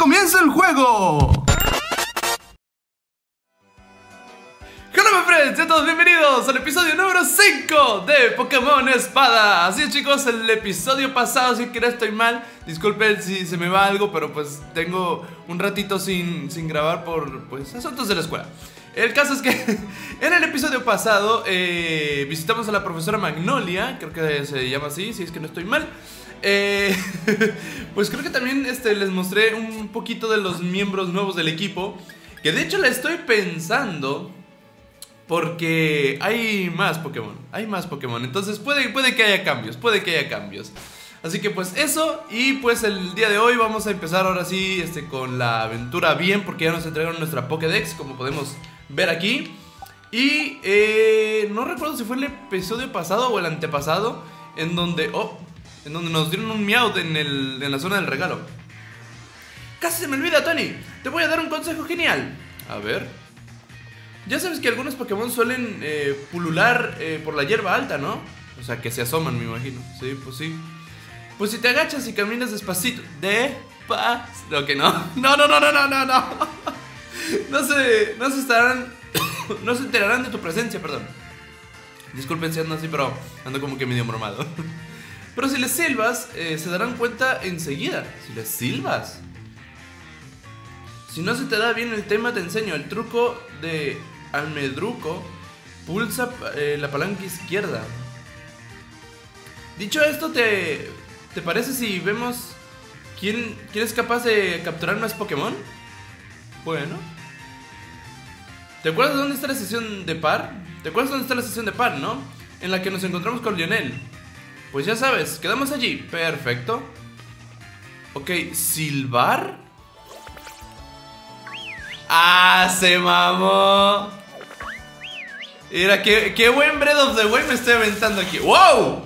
comienza el juego. Hola, friends, sean todos bienvenidos al episodio número 5 de Pokémon Espada. Así es, chicos, el episodio pasado, si que estoy mal, disculpen si se me va algo, pero pues tengo un ratito sin, sin grabar por pues asuntos de la escuela. El caso es que en el episodio pasado eh, visitamos a la profesora Magnolia, creo que se llama así, si es que no estoy mal. Eh, pues creo que también este, les mostré un poquito de los miembros nuevos del equipo. Que de hecho la estoy pensando porque hay más Pokémon, hay más Pokémon. Entonces puede, puede que haya cambios, puede que haya cambios. Así que pues eso, y pues el día de hoy vamos a empezar ahora sí este, con la aventura bien, porque ya nos entregaron nuestra Pokédex, como podemos ver aquí. Y eh, no recuerdo si fue el episodio pasado o el antepasado, en donde, oh, en donde nos dieron un Meowth en, el, en la zona del regalo. Casi se me olvida, Tony. Te voy a dar un consejo genial. A ver. Ya sabes que algunos Pokémon suelen eh, pulular eh, por la hierba alta, ¿no? O sea, que se asoman, me imagino. Sí, pues sí. Pues si te agachas y caminas despacito. De paz. No, que no. No, no, no, no, no, no, no. No se, no se estarán. No se enterarán de tu presencia, perdón. Disculpen si ando así, pero ando como que medio mormado. Pero si les silbas, eh, se darán cuenta enseguida. Si les silbas. Si no se te da bien el tema, te enseño el truco de Almedruco. Pulsa eh, la palanca izquierda. Dicho esto, ¿te, ¿te parece si vemos quién, quién es capaz de capturar más Pokémon? Bueno. ¿Te acuerdas dónde está la sesión de par? ¿Te acuerdas dónde está la sesión de par, no? En la que nos encontramos con Lionel. Pues ya sabes, quedamos allí. Perfecto. Ok, silbar. ¡Ah, se mamó! Mira, qué, qué buen Breath of the Wild me estoy aventando aquí. ¡Wow!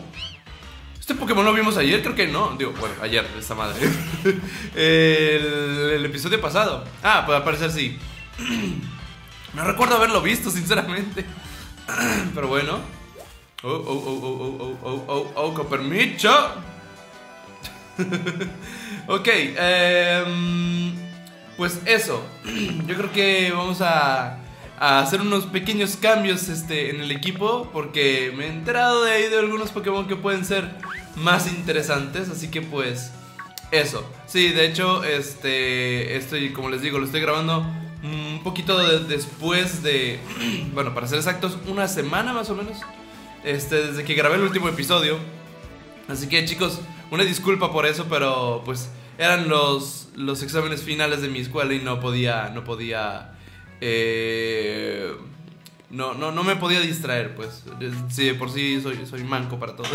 Este Pokémon lo vimos ayer, creo que no. Digo, bueno, ayer, esta madre. el, episodio pasado. Ah, puede parecer sí. no recuerdo haberlo visto, sinceramente. Pero bueno. Oh, oh, oh, oh, oh, oh, oh, oh, con permiso. ok, eh, pues eso. Yo creo que vamos a, a, hacer unos pequeños cambios este, en el equipo. Porque me he enterado de ahí de algunos Pokémon que pueden ser más interesantes. Así que pues eso. Sí, de hecho, este, estoy, como les digo, lo estoy grabando un poquito de, después de, bueno, para ser exactos, una semana más o menos. Este, desde que grabé el último episodio. Así que chicos, una disculpa por eso, pero pues eran los, los exámenes finales de mi escuela y no podía, no podía, eh, no, no, no me podía distraer, pues. Sí, por sí soy, soy manco para todo.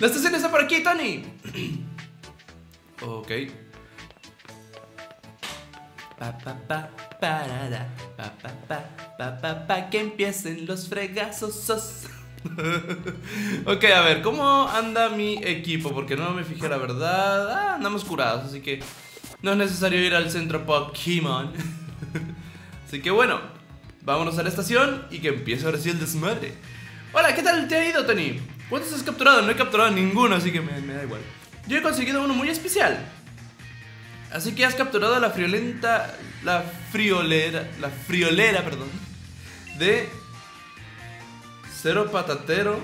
La estación está por aquí, Tony. ok. Pa, pa, pa, parada, pa, pa, pa, pa, pa, pa, que empiecen los fregazos. ok, a ver, ¿cómo anda mi equipo? Porque no me fijé la verdad. Ah, andamos curados, así que no es necesario ir al centro Pokémon. así que bueno, vámonos a la estación y que empiece ahora sí el desmadre. Hola, ¿qué tal te ha ido, Tony? ¿Cuántos has capturado? No he capturado ninguno, así que me, me da igual. Yo he conseguido uno muy especial. Así que has capturado la friolenta. La friolera. La friolera, perdón. De. Cero patatero.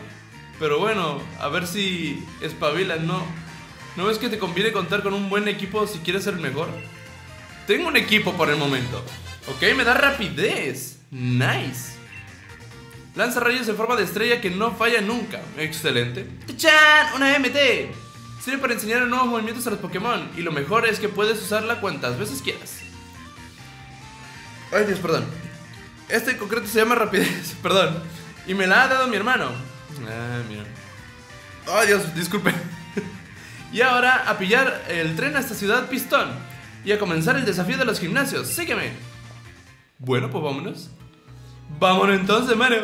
Pero bueno, a ver si espabilan, ¿no? ¿No ves que te conviene contar con un buen equipo si quieres ser mejor? Tengo un equipo por el momento. Ok, me da rapidez. Nice. Lanza rayos en forma de estrella que no falla nunca. Excelente. ¡Chan! ¡Una MT! Sirve para enseñar nuevos movimientos a los Pokémon y lo mejor es que puedes usarla cuantas veces quieras. Ay Dios, perdón. Este en concreto se llama rapidez, perdón. Y me la ha dado mi hermano. Ah, mira. Ay Dios, disculpe. y ahora a pillar el tren a esta ciudad Pistón y a comenzar el desafío de los gimnasios. Sígueme. Bueno, pues vámonos. Vámonos entonces, mano.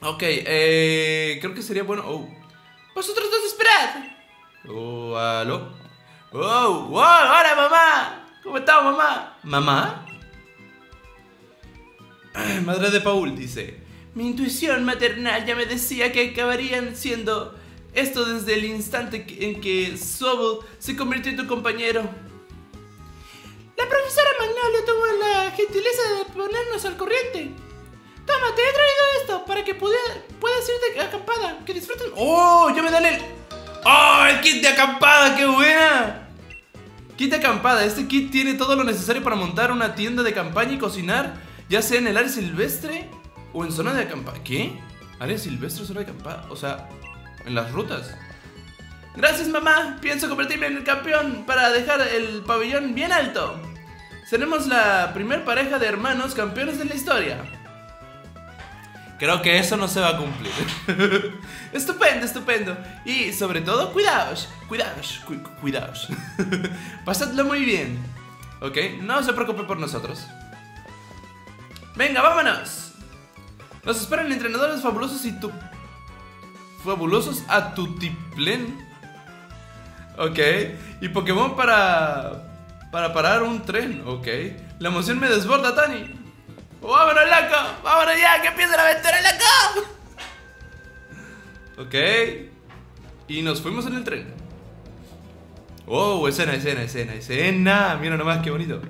Ok, eh, creo que sería bueno. Oh. Vosotros dos esperad. Oh, aló. Oh, wow, hola mamá. ¿Cómo estás, mamá? ¿Mamá? Madre de Paul dice: Mi intuición maternal ya me decía que acabarían siendo esto desde el instante en que Sobel se convirtió en tu compañero. La profesora Magnolia tuvo la gentileza de ponernos al corriente. Toma, te he traído esto para que pueda- puedas ir de acampada. Que disfruten. ¡Oh! ¡Ya me dan el. ¡Oh! ¡El kit de acampada! ¡Qué buena! Kit de acampada. Este kit tiene todo lo necesario para montar una tienda de campaña y cocinar, ya sea en el área silvestre o en zona de acampada. ¿Qué? ¿Área silvestre zona de acampada? O sea, en las rutas. Gracias, mamá. Pienso convertirme en el campeón para dejar el pabellón bien alto. Seremos la primer pareja de hermanos campeones de la historia. Creo que eso no se va a cumplir. estupendo, estupendo. Y sobre todo, cuidaos, cuidaos, cu- cu- cuidaos. Pasadlo muy bien. ¿Ok? No se preocupe por nosotros. Venga, vámonos. Nos esperan entrenadores fabulosos y tu... Fabulosos a tutiplén. Ok. Y Pokémon para... Para parar un tren. Ok. La emoción me desborda, Tani. ¡Vámonos, loco! ¡Vámonos ya! ¡Que empiece la aventura, loco! Ok. Y nos fuimos en el tren. Oh, escena, escena, escena, escena. Mira nomás qué bonito.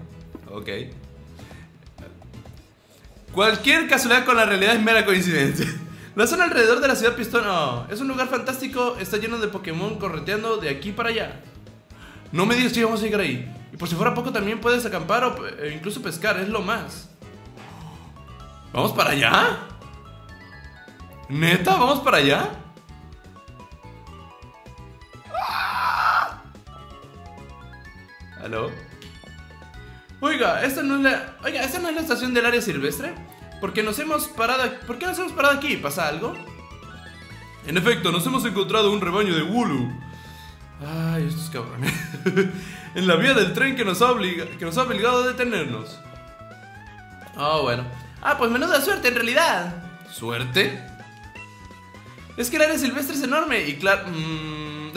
Ok. Cualquier casualidad con la realidad es mera coincidencia. La zona alrededor de la ciudad Pistón oh, es un lugar fantástico. Está lleno de Pokémon correteando de aquí para allá. No me digas que vamos a llegar ahí. Y por si fuera poco, también puedes acampar o eh, incluso pescar. Es lo más. ¿Vamos para allá? ¿Neta? ¿Vamos para allá? ¿Aló? Oiga, esta no es la. Oiga, esta no es la estación del área silvestre. ¿Por qué nos hemos parado? ¿Por qué nos hemos parado aquí? ¿Pasa algo? En efecto, nos hemos encontrado un rebaño de Wooloo. Ay, estos cabrones. en la vía del tren que nos, ha obligado a detenernos. Oh, bueno. Ah, pues menuda suerte en realidad. ¿Suerte? Es que el área silvestre es enorme y claro... mm,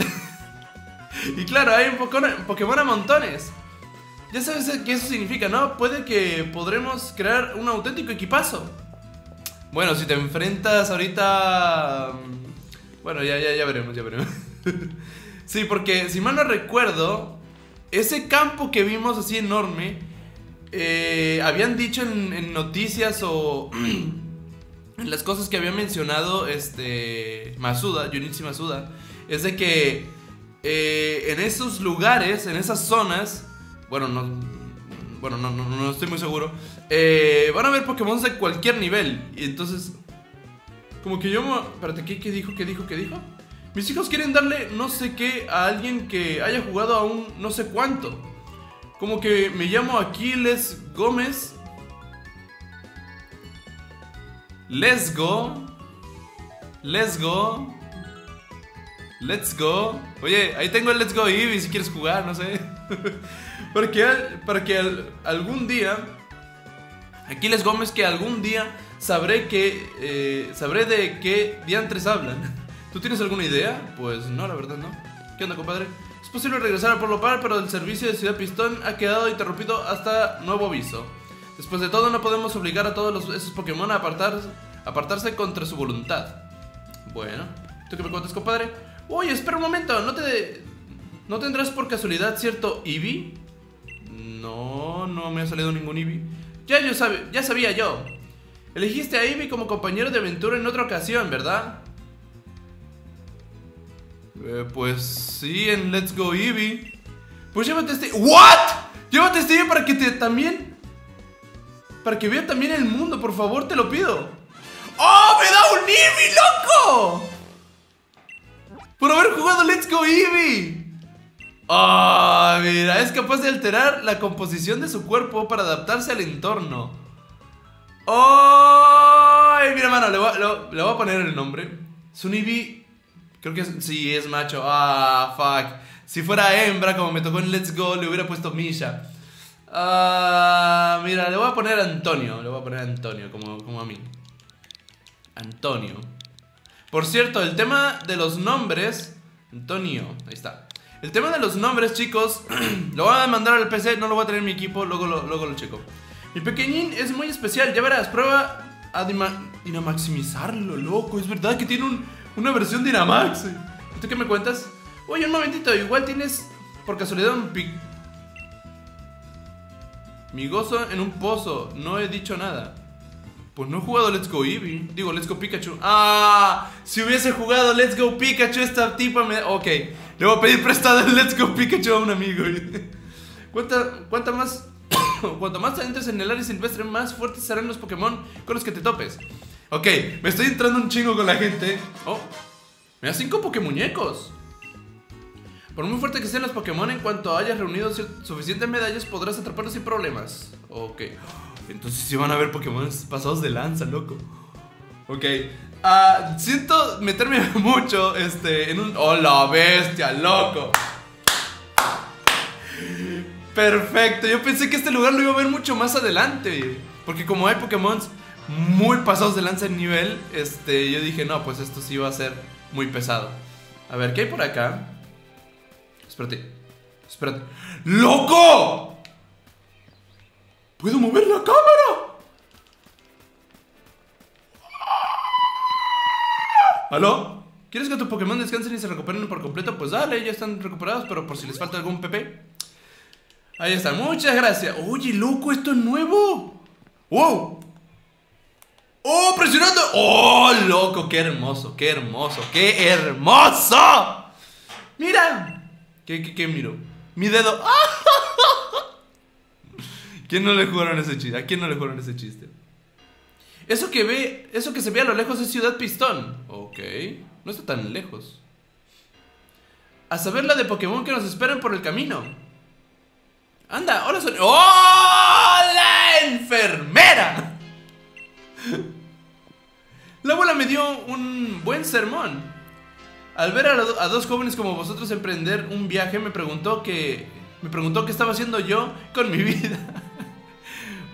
y claro, hay un Pokémon a montones. Ya sabes qué eso significa, ¿no? Puede que podremos crear un auténtico equipazo. Bueno, si te enfrentas ahorita... mm, Bueno, ya, ya, ya veremos, ya veremos. sí, porque si mal no recuerdo, ese campo que vimos así enorme, eh, habían dicho en, noticias o en las cosas que había mencionado este Masuda, Junichi Masuda, es de que eh, en esos lugares, en esas zonas, bueno, no, bueno, no, no, no estoy muy seguro, eh, van a haber Pokémon de cualquier nivel. Y entonces, como que yo, espérate, ¿qué, qué dijo? ¿Qué dijo? ¿Qué dijo? Mis hijos quieren darle no sé qué a alguien que haya jugado a un no sé cuánto. Como que me llamo Aquiles Gómez. Let's go. Let's go. Let's go. Oye, ahí tengo el Let's Go Eevee si quieres jugar, no sé. para que, para que al- algún día. Aquiles Gómez, que algún día sabré que. eh, sabré de qué diantres hablan. ¿Tú tienes alguna idea? Pues no, la verdad no. ¿Qué onda, compadre? Es posible regresar a Polo Par, pero el servicio de Ciudad Pistón ha quedado interrumpido hasta nuevo aviso. Después de todo, no podemos obligar a todos los- esos Pokémon a apartarse contra su voluntad. Bueno, ¿tú qué me cuentas, compadre? Oye, espera un momento, ¿no te... ¿No tendrás por casualidad cierto Eevee? No, no me ha salido ningún Eevee. Ya, yo ya sabía yo. Elegiste a Eevee como compañero de aventura en otra ocasión, ¿verdad? Eh, pues sí, en Let's Go Eevee. Pues llévate este... ¿What? Llévate este Eevee para que te también... Para que vea también el mundo, por favor, te lo pido. ¡Oh, me da un Eevee, loco! Por haber jugado Let's Go Eevee. Ah, mira, es capaz de alterar la composición de su cuerpo para adaptarse al entorno. ¡Ay! mira, mano, le voy, a- voy a poner el nombre. Eevee. Creo que es- sí, es macho. Ah, fuck. Si fuera hembra, como me tocó en Let's Go, le hubiera puesto Misha. Ah, mira, le voy a poner Antonio. Le voy a poner Antonio, como, como a mí. Antonio. Por cierto, el tema de los nombres. Antonio, ahí está. El tema de los nombres, chicos, lo voy a mandar al PC, no lo voy a tener en mi equipo, luego lo, luego lo checo. Mi pequeñín es muy especial, ya verás, prueba a dinamaximizarlo, loco. Es verdad que tiene un- una versión Dynamax. ¿Y tú qué me cuentas? Oye, un momentito, igual tienes por casualidad un pic. Mi gozo en un pozo. No he dicho nada. Pues no he jugado Let's Go Eevee. Digo, Let's Go Pikachu. ¡Ah! Si hubiese jugado Let's Go Pikachu, esta tipa me. Ok. Le voy a pedir prestada el Let's Go Pikachu a un amigo. ¿Cuánta, cuánta más. Cuanto más entres en el área silvestre, más fuertes serán los Pokémon con los que te topes. Ok, me estoy entrando un chingo con la gente. Oh, me da cinco Pokémuñecos. Por muy fuerte que sean los Pokémon, en cuanto hayas reunido suficientes medallas, podrás atraparlos sin problemas. Ok. Entonces sí van a haber Pokémon pasados de lanza, loco. Ok. Ah, siento meterme mucho este, en un... ¡Oh, la bestia, loco! Perfecto, yo pensé que este lugar lo iba a ver mucho más adelante. Porque como hay Pokémon muy pasados de lanza en nivel, este, yo dije, no, pues esto sí va a ser muy pesado. A ver, ¿qué hay por acá? Espérate. Espérate. ¡Loco! ¿Puedo mover la cámara? ¿Aló? ¿Quieres que tu Pokémon descansen y se recuperen por completo? Pues dale, ya están recuperados, pero por si les falta algún PP. Ahí está, muchas gracias. Oye, loco, esto es nuevo. ¡Wow! ¡Oh, presionando! ¡Oh, loco! ¡Qué hermoso! ¡Qué hermoso! ¡Qué hermoso! ¡Mira! ¿Qué, qué, qué miro? Mi dedo. ¿Quién no le jugaron ese chiste? ¿A quién no le jugaron ese chiste? Eso que ve, eso que se ve a lo lejos es Ciudad Pistón. Ok, no está tan lejos. A saber la de Pokémon que nos esperan por el camino. Anda, hola, son... ¡Oh, la enfermera! La abuela me dio un buen sermón. Al ver a, a dos jóvenes como vosotros emprender un viaje, me preguntó que me preguntó qué estaba haciendo yo con mi vida.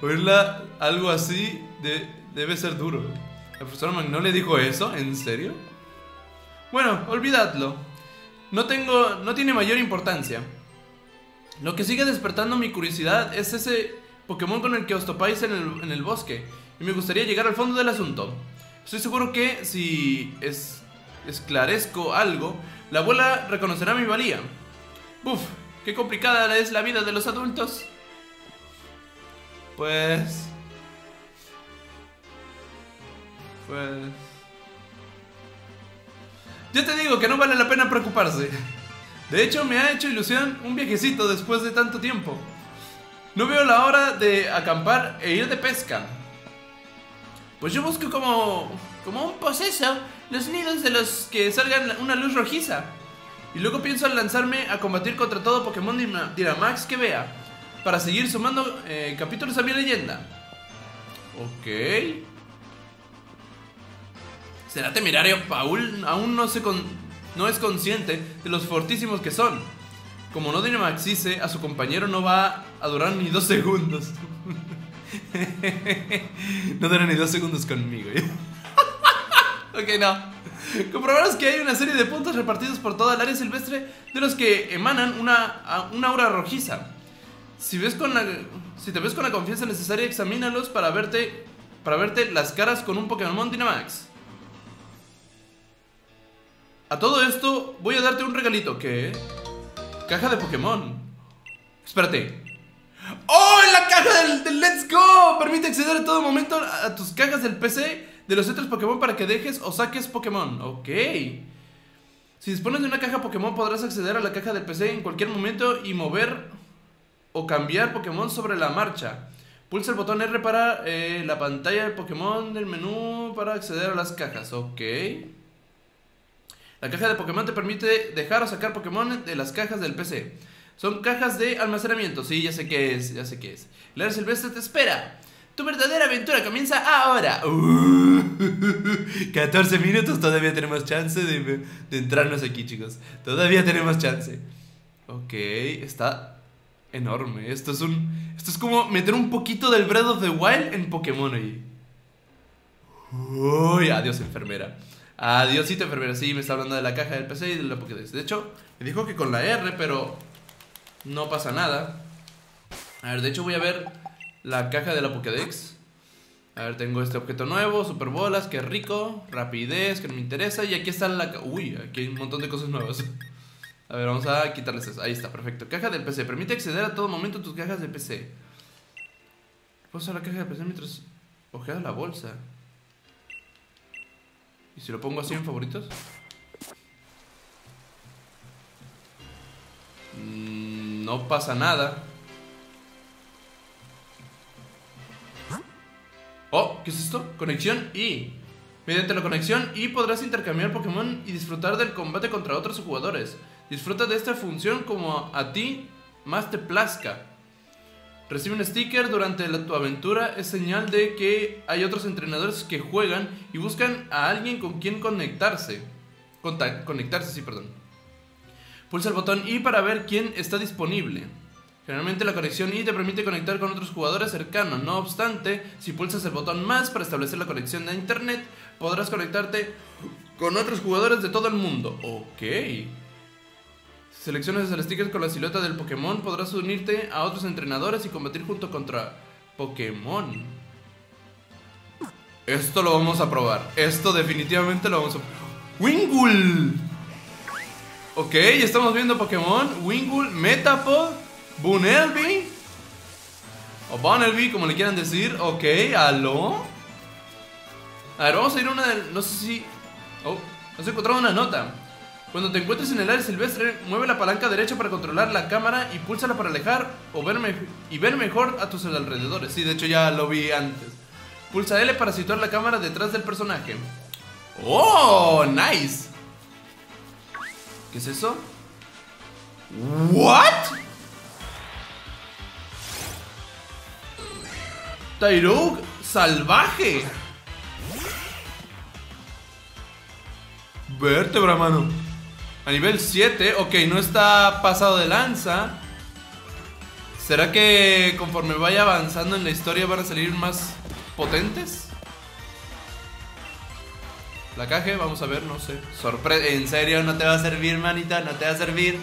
Oírla algo así de- debe ser duro. ¿La profesora Magno le dijo eso? ¿En serio? Bueno, olvidadlo. No tengo, no tiene mayor importancia. Lo que sigue despertando mi curiosidad es ese Pokémon con el que os topáis en el, el bosque. Y me gustaría llegar al fondo del asunto. Estoy seguro que si es, esclarezco algo, la abuela reconocerá mi valía. Uf, qué complicada es la vida de los adultos. Pues... Pues... Yo te digo que no vale la pena preocuparse. De hecho, me ha hecho ilusión un viajecito después de tanto tiempo. No veo la hora de acampar e ir de pesca. Pues yo busco como, como un poseso los nidos de los que salgan una luz rojiza. Y luego pienso en lanzarme a combatir contra todo Pokémon Dynama- Dynamax que vea. Para seguir sumando eh, capítulos a mi leyenda. Ok. ¿Será temerario? Paul aún no, se con- no es consciente de los fortísimos que son. Como no Dynamaxice, a su compañero no va a durar ni dos segundos. no dura ni dos segundos conmigo. ok, no. Comprobarás que hay una serie de puntos repartidos por toda el área silvestre de los que emanan una, una aura rojiza. Si, ves con si te ves con la confianza necesaria, examínalos para verte, para verte las caras con un Pokémon Dynamax. A todo esto, voy a darte un regalito que... Caja de Pokémon. Espérate. ¡Oh! ¡En la caja del, Let's Go! Permite acceder a todo momento a, tus cajas del PC de los otros Pokémon para que dejes o saques Pokémon. Ok. Si dispones de una caja Pokémon podrás acceder a la caja del PC en cualquier momento y mover o cambiar Pokémon sobre la marcha. Pulsa el botón R para eh, la pantalla de Pokémon del menú para acceder a las cajas. Ok. La caja de Pokémon te permite dejar o sacar Pokémon de las cajas del PC. Son cajas de almacenamiento. Sí, ya sé qué es, ya sé qué es. El área silvestre te espera. Tu verdadera aventura comienza ahora. Uh, 14 minutos, todavía tenemos chance de, de entrarnos aquí, chicos. Todavía tenemos chance. Ok, está enorme. Esto es un. Esto es como meter un poquito del Breath of the Wild en Pokémon ahí. Uy, adiós, enfermera. Adiósito, enfermera. Sí, me está hablando de la caja del PC y de la Pokédex. De hecho, me dijo que con la R, pero no pasa nada. A ver, de hecho voy a ver la caja de la Pokédex. A ver, tengo este objeto nuevo, super bolas, qué rico, rapidez, que me interesa. Y aquí está la... Uy, aquí hay un montón de cosas nuevas. A ver, vamos a quitarles eso. Ahí está, perfecto. Caja del PC. Permite acceder a todo momento a tus cajas de PC. Puedo usar la caja de presión mientras ojeas la bolsa. ¿Y si lo pongo así en favoritos? Mm, no pasa nada. Oh, ¿qué es esto? Conexión y Mediante la conexión y podrás intercambiar Pokémon y disfrutar del combate contra otros jugadores. Disfruta de esta función como a ti más te plazca. Recibe un sticker durante tu aventura, es señal de que hay otros entrenadores que juegan y buscan a alguien con quien conectarse. conectarse, sí, perdón. Pulsa el botón I para ver quién está disponible. Generalmente la conexión I te permite conectar con otros jugadores cercanos, no obstante, si pulsas el botón más para establecer la conexión a internet, podrás conectarte con otros jugadores de todo el mundo. Ok. Si seleccionas el sticker con la silueta del Pokémon, podrás unirte a otros entrenadores y combatir junto contra Pokémon. Esto lo vamos a probar. Esto definitivamente lo vamos a... ¡Wingull! Ok, estamos viendo Pokémon. Wingull, Metapod. Bunelby. O Bunnelby, como le quieran decir. Ok, aló. A ver, vamos a ir a una de... No sé si... Oh, has encontrado una nota. Cuando te encuentres en el área silvestre, mueve la palanca derecha para controlar la cámara y púlsala para alejar o ver y ver mejor a tus alrededores. Sí, de hecho ya lo vi antes. Pulsa L para situar la cámara detrás del personaje. ¡Oh! ¡Nice! ¿Qué es eso? ¿What? Tyrug salvaje. Vértebra, mano. A nivel 7, ok, no está pasado de lanza. ¿Será que conforme vaya avanzando en la historia van a salir más potentes? La caje, vamos a ver, no sé. Sorpresa, ¿en serio no te va a servir, manita? ¿No te va a servir?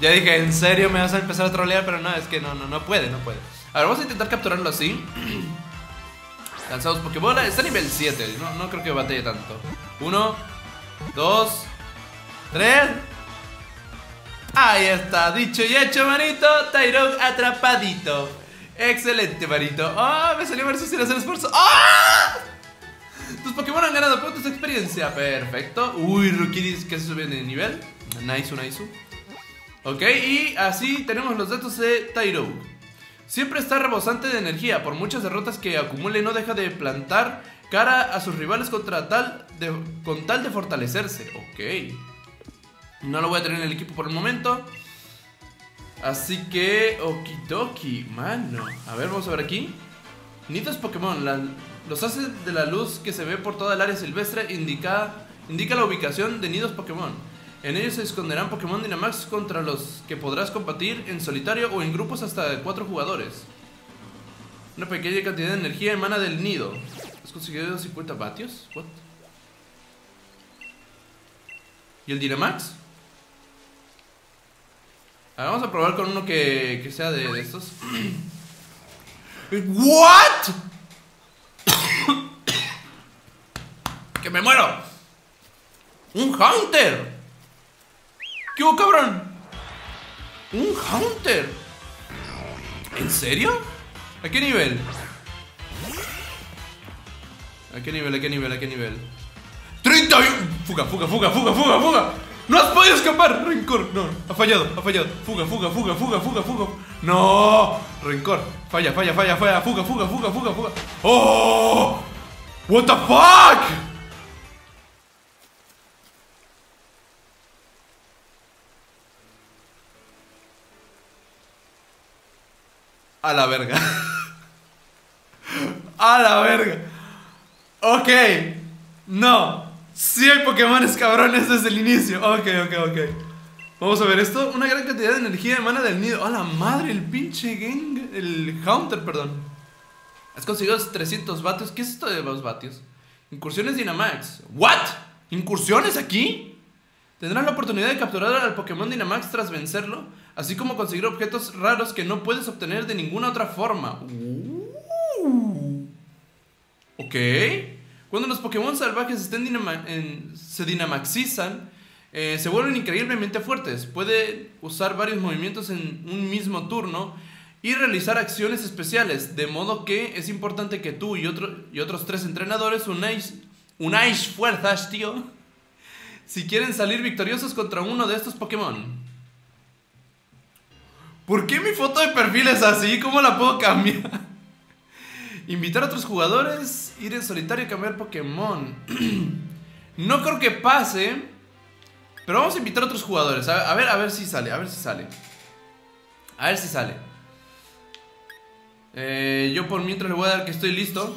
Ya dije, ¿en serio me vas a empezar a trolear? Pero no, es que no, no, no puede, no puede. A ver, vamos a intentar capturarlo así. Lanzamos Pokébola. Está a nivel 7. No, no creo que batalle tanto. 1, 2, 3. Ahí está. Dicho y hecho, manito. Tyrone atrapadito. Excelente, manito. ¡Ah! me salió versus sin hacer esfuerzo. ¡Ah! Tus Pokémon han ganado puntos de experiencia. Perfecto. Uy, Rukidis que se suben de nivel. Nice, nice. Ok, y así tenemos los datos de Tyrone. Siempre está rebosante de energía, por muchas derrotas que acumule no deja de plantar cara a sus rivales contra tal de, con tal de fortalecerse. Ok. No lo voy a tener en el equipo por el momento. Así que, okidoki, mano. A ver, vamos a ver aquí. Nidos Pokémon. los haces de la luz que se ve por toda el área silvestre indica, indica la ubicación de nidos Pokémon. En ellos se esconderán Pokémon Dynamax contra los que podrás combatir en solitario o en grupos hasta de 4 jugadores. Una pequeña cantidad de energía emana del nido. ¿Has conseguido 50 vatios? What? ¿Y el Dynamax? Vamos a probar con uno que, que sea de, de estos. ¿What? ¡Que me muero! ¡Un Hunter! ¿Qué hubo, cabrón? Un Hunter. ¿En serio? ¿A qué nivel? ¿A qué nivel? ¿A qué nivel? ¿A qué nivel? ¡30! Fuga, fuga, fuga, fuga, fuga, fuga. ¡No has podido escapar! Rencor, no, ha fallado, ha fallado. Fuga, fuga, fuga, fuga, fuga, fuga. ¡No! Rencor, falla, falla, falla, falla. Fuga, fuga, fuga, fuga, fuga. ¡Oh! ¿What the fuck? A la verga. A la verga. Ok. No. Sí hay Pokémon cabrones desde el inicio. Ok, ok, ok. Vamos a ver esto. Una gran cantidad de energía emana del nido. A la madre! El pinche gang. El Hunter, perdón. Has conseguido 300 vatios. ¿Qué es esto de los vatios? Incursiones Dynamax. ¿What? ¿Incursiones aquí? Tendrás la oportunidad de capturar al Pokémon Dynamax tras vencerlo así como conseguir objetos raros que no puedes obtener de ninguna otra forma. Uh. ok. Cuando los Pokémon salvajes estén se dinamaxizan, eh, se vuelven increíblemente fuertes. Puede usar varios movimientos en un mismo turno y realizar acciones especiales, de modo que es importante que tú y, otro, y otros tres entrenadores unáis, unáis fuerzas, tío, si quieren salir victoriosos contra uno de estos Pokémon. ¿Por qué mi foto de perfil es así? ¿Cómo la puedo cambiar? Invitar a otros jugadores, ir en solitario y cambiar Pokémon. no creo que pase. Pero vamos a invitar a otros jugadores. A, ver, a ver si sale, a ver si sale. A ver si sale. Eh, yo por mientras le voy a dar que estoy listo.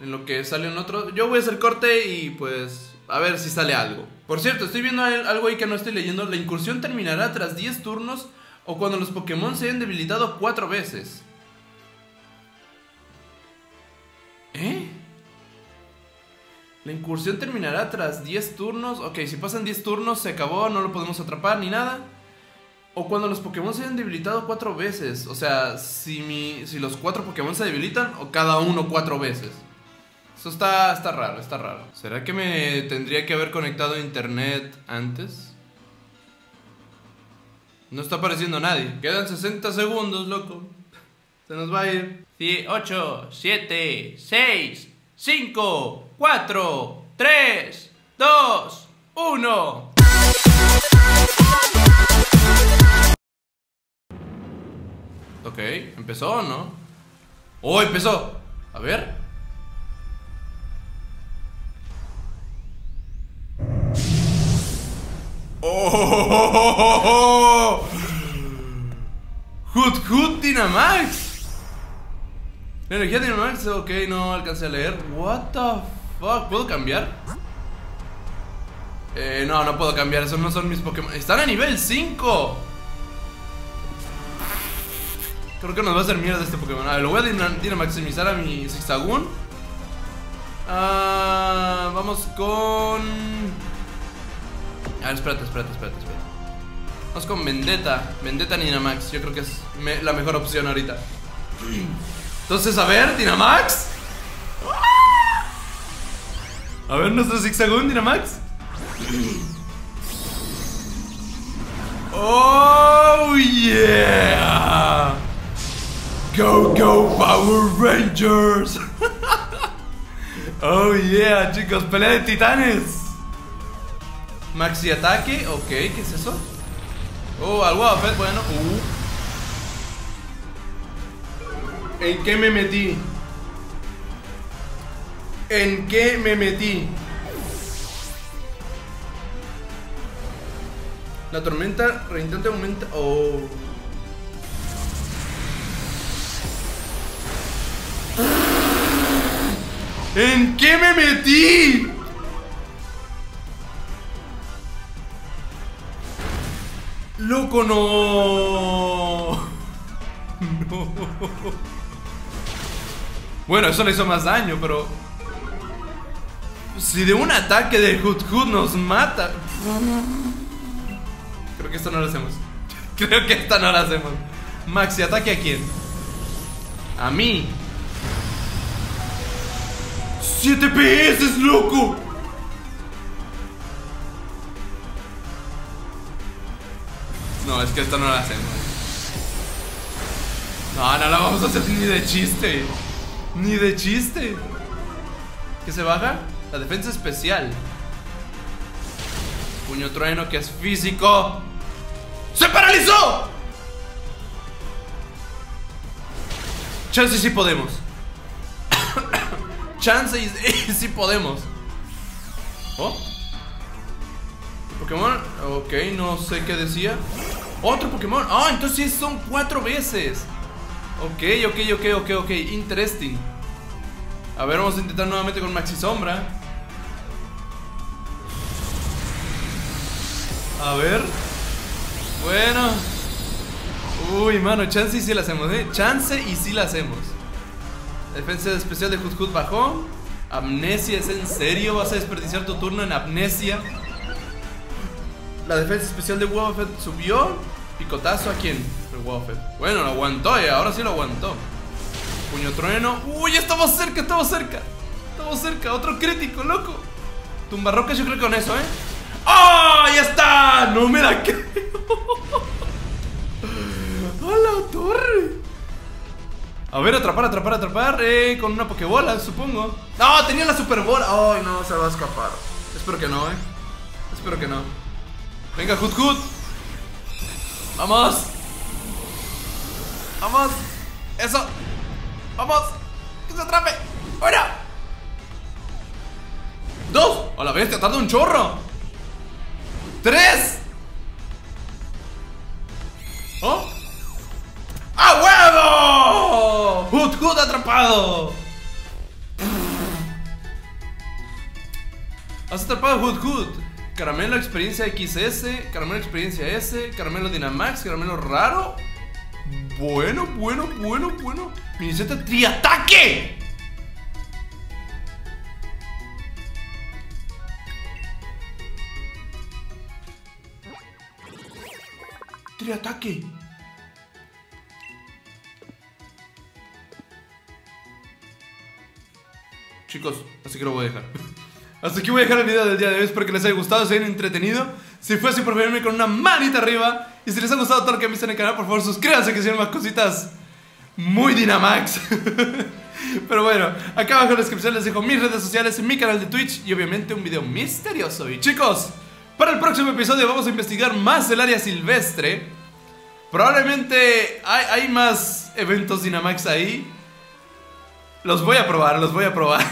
En lo que sale un otro. Yo voy a hacer corte y pues a ver si sale algo. Por cierto, estoy viendo algo ahí que no estoy leyendo. La incursión terminará tras 10 turnos o cuando los Pokémon se hayan debilitado 4 veces. ¿Eh? La incursión terminará tras 10 turnos. Ok, si pasan 10 turnos se acabó, no lo podemos atrapar ni nada. O cuando los Pokémon se hayan debilitado 4 veces. O sea, si, mi, si los 4 Pokémon se debilitan o cada uno 4 veces. Eso está, está raro, está raro. ¿Será que me tendría que haber conectado a internet antes? No está apareciendo nadie. Quedan 60 segundos, loco. Se nos va a ir. 8, 7, 6, 5, 4, 3, 2, 1. Ok, ¿empezó o no? ¡Oh, empezó! A ver. ¡Oh! ¡Hood Hood Dynamax! La energía de Max, ok, no alcancé a leer. What the fuck, ¿puedo cambiar? Eh, no, no puedo cambiar, esos no son mis Pokémon. Están a nivel 5. Creo que nos va a hacer mierda este Pokémon. A ver, lo voy a dinamaximizar a mi Zigzagoon. Ah, vamos con... A ver, espérate, espérate, espérate, espérate. Vamos con Vendetta. Vendetta Dynamax. Yo creo que es la mejor opción ahorita. Entonces, a ver, Dynamax. A ver nuestro Zigzagoon, Dynamax. Oh, yeah. Go, go, Power Rangers. oh, yeah, chicos, pelea de titanes. Maxi ataque, ok, ¿qué es eso? Oh, algo bueno. Uh. ¿En qué me metí? ¿En qué me metí? La tormenta reinstante aumenta. Oh. ¿En qué me metí? Loco, no. No. Bueno, eso le hizo más daño, pero... Si de un ataque de Hood Hood nos mata... Creo que esto no lo hacemos. Creo que esta no la hacemos. Maxi, ¿ataque a quién? A mí. ¡7 PS, loco! No, es que esto no lo hacemos. No, no la vamos a hacer ni de chiste. Ni de chiste. ¿Qué se baja? La defensa especial. Puño trueno que es físico. ¡Se paralizó! Chance y sí podemos. Chance y sí podemos. ¿Oh? Pokémon. Ok, no sé qué decía. Otro Pokémon. Ah, entonces son cuatro veces. Ok, ok, ok, ok, ok. Interesting. A ver, vamos a intentar nuevamente con Maxi Sombra. A ver. Bueno. Uy, mano, chance y sí la hacemos, ¿eh? Chance y sí la hacemos. Defensa especial de Hood bajó. Amnesia, ¿es en serio? ¿Vas a desperdiciar tu turno en amnesia? La defensa especial de Wobbuffet subió. Picotazo a quién? Bueno, lo aguantó, eh. ahora sí lo aguantó. Puño trueno. Uy, estamos cerca, estamos cerca. Estamos cerca, otro crítico, loco. Tumbarroca yo creo que con eso, ¿eh? ¡Oh! ¡Ya está! No me la creo. ¡A la torre! A ver, atrapar, atrapar, atrapar. Eh, con una pokebola, supongo. No, tenía la superbola. Ay, no, se va a escapar. Espero que no, eh. Espero que no. Venga, Hood Hood. Vamos. Vamos. Eso. Vamos. Que se atrape. ¡Fuera! Dos. A la bestia, tarda un chorro. Tres. ¿Oh? ¡A huevo! ¡Hood Hood atrapado! Has atrapado Hood Hood. Caramelo experiencia XS, caramelo experiencia S, caramelo Dynamax, caramelo raro. Bueno, bueno, bueno, bueno. Miniseta triataque. Triataque. Chicos, así que lo voy a dejar. Hasta aquí voy a dejar el video del día de hoy. Espero que les haya gustado, se hayan entretenido. Si fue así, por favor, con una manita arriba. Y si les ha gustado todo lo que han visto en el canal, por favor, suscríbanse que sean más cositas muy Dynamax. Pero bueno, acá abajo en la descripción les dejo mis redes sociales, mi canal de Twitch y obviamente un video misterioso. Y chicos, para el próximo episodio vamos a investigar más el área silvestre. Probablemente hay, hay más eventos Dynamax ahí. Los voy a probar, los voy a probar.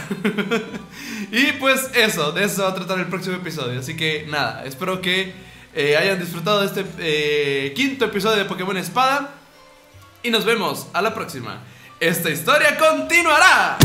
y pues eso, de eso va a tratar el próximo episodio. Así que nada, espero que eh, hayan disfrutado de este eh, quinto episodio de Pokémon Espada. Y nos vemos a la próxima. Esta historia continuará.